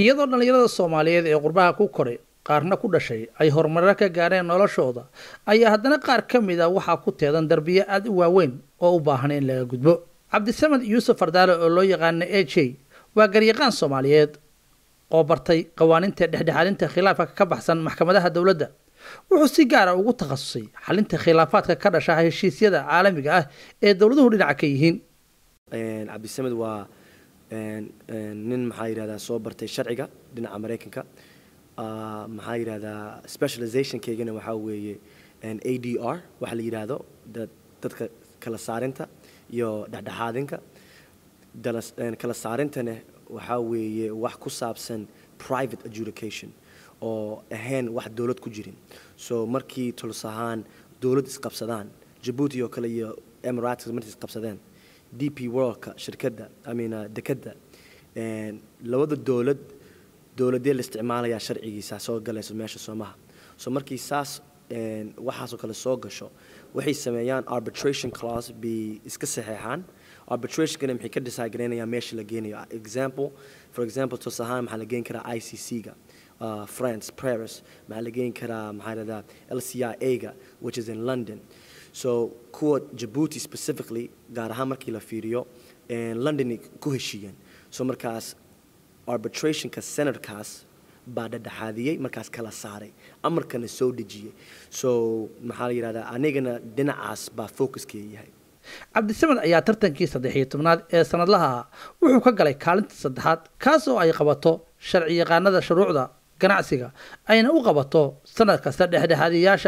iyadoo dhallinyarada soomaaliyeed ee qurbaha ku koray qaarna ku dhashay ay horumarro ka gaareen noloshooda ayaa haddana qaar ka mid a waxaa ku teedan darbiyo aada u waaweyn oo u baahan in laga gudbo. Cabdisamed yuusuf fardaale oo loo yaqaana a j waa garyaqaan soomaaliyeed oo bartay qawaaniinta dhexdhexaadinta khilaafka ka baxsan maxkamadaha dowladda. Wuxuu si gaara ugu takhasusay xalinta khilaafaadka ka dhasha heshiisyada caalamiga ah ee dowladuhu dhinaca ka yihiin. Cabdisamed waa nin maxaa yidhahdaa soo bartay sharciga dhinaca maraykanka. Maxaa yidhahdaa specializationkaygana waxaa weeye a d r waxa la yidhaahdo dadka kala saarinta iyo dhexdhexaadinka. Kala saarintana waxaa weeye wax ku saabsan private adjudication oo ahayn wax dowlad ku jirin. So markii tuls ahaan dowlad isqabsadaan jabuuti oo kale iyo emirates markii isqabsadeen d p worldka shirkadda amina dekadda. Labada dowlad dowladee la isticmaalayaa sharcigiisa soo galayso meesha soomaha. So markii saas waxaasoo kale soo gasho waxay sameeyaan arbitration clause bay iska saxeexaan arbitrationkana maxay ka desaagaraynayaan meesha la geenayo. Example for example tus ahaan maxaa la geen karaa i c c ga uh, france paris. Maxaa la geen karaa maxaa lahdaa l c i a ga which is in london so kuwa jabuuti specifically gaar ahaan markii la fiiriyo london ku heshiiyeen. So markaas arbitrationka senatkaas baa dhadhexaadiyey markaas kala saaray amarkana soo dejiyey so maxaa la yidhahdaa anigana dhinacaas baa focuskee yahay. Cabdisamed ayaa tartankii saddex iyo tobnaad ee sanadlaha ah wuxuu ka galay kaalinta saddexaad kaas oo ay qabato sharci yaqaanada shuruucda ganacsiga ayna u qabato sanad kasta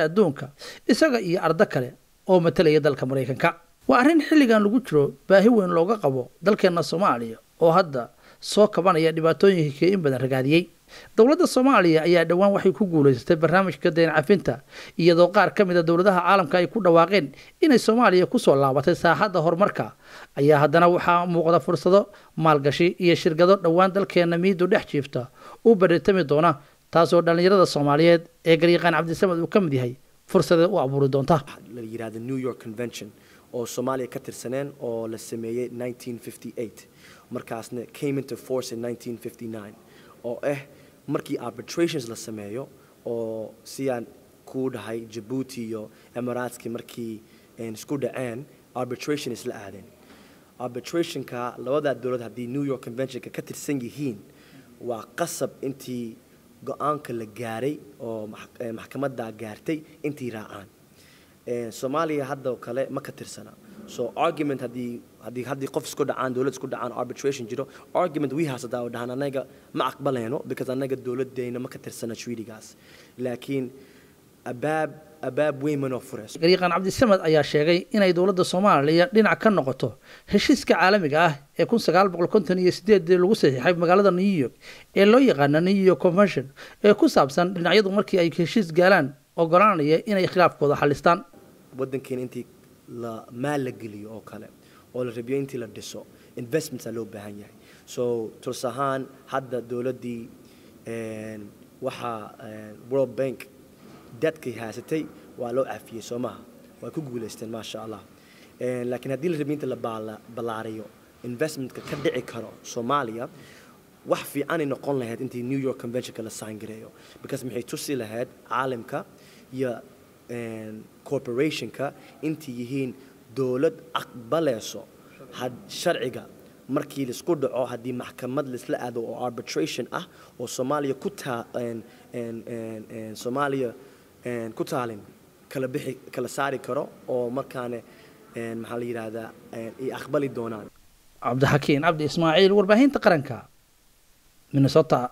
adduunka isaga iyo ardo kale oo matalaya dalka maraykanka waa arrin xilligan lagu jiro baahi weyn looga qabo dalkeenna soomaaliya oo hadda soo kabanaya dhibaatooyinkii in badan ragaadiyey. Dowladda soomaaliya ayaa dhowaan waxay ku guulaysatay barnaamijka dayn cafinta iyadoo qaar ka mid a dowladaha caalamka ay ku dhawaaqeen inay soomaaliya ku soo laabatay saaxadda horumarka. Ayaa haddana waxaa muuqda fursado maalgashi iyo shirkado dhowaan dalkeena miidu dhex jiifta u baritami doona taasoo dhallinyarada soomaaliyeed ee garyaqaan cabdisamed uu ka mid yahay fursadee u abuuri doonta la yidhahda new york convention oo soomaaliya ka tirsaneen oo la sameeyey 1958 markaasna came into force in 1959 oo ah markii arbitrations la sameeyo oo sidaan kuu dhahay jabuuti iyo emiraatski markii isku dhaceen arbitration isla aadeen. Arbitrationka labadaa dowlad haddii new york conventionka ka tirsan yihiin waa qasab intii go-aanka la gaaray oo maxkamaddaa gaartay intii raacaan soomaaliya haddoo kale ma ka tirsana so argument haddii haddii haddii qof isku dhacaan dowlad isku dhacaan arbitration jiro argument wii haasataa oo dhahaan anaga ma aqbalayno because anaga dowladdeena ma ka tirsana treatygaas laakiin abaab abaab weyn manoo furayso garyaqaan cabdisamed ayaa sheegay inay dowladda soomaaliya dhinac ka noqoto heshiiska caalamiga ah ee kun sagaal boqol konton iyo sideedii lagu saxiixay magaalada new york ee loo yaqaana new york convention ee ku saabsan dhinacyadu markii ay heshiis gaalaan ogolaanaya inay khilaafkooda xalistaan. Waddankeena intii la maal la geliyo oo kale oo la rabiyo intii la dhiso investmentsa loo baahan yahay. So tuls ahaan hadda dowladdii waxaa world bank dadkay haasatay waa loo cafiyey soo maha waa ku guulaysteen maasha allah laakiin haddii la rabiyo inta la ballaariyo investmentka ka dhici karo soomaaliya wax fiicanay noqon lahayd intii new york conventionka la sign gareeyo. Because maxay tusi lahayd caalamka iyo corporationka intii yihiin dowlad aqbaleyso sharciga. Markii la isku dhaco haddii maxkamad laisla aado oo arbitration ah oo soomaaliya ku taa soomaaliya ku taalin kala bixi kala saari karo oo markaana maxaa la yidhaahdaa ay aqbali doonaan. Cabdixakiin cabdi ismaaciil warbaahinta qaranka minnesota